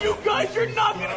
You guys, you're not gonna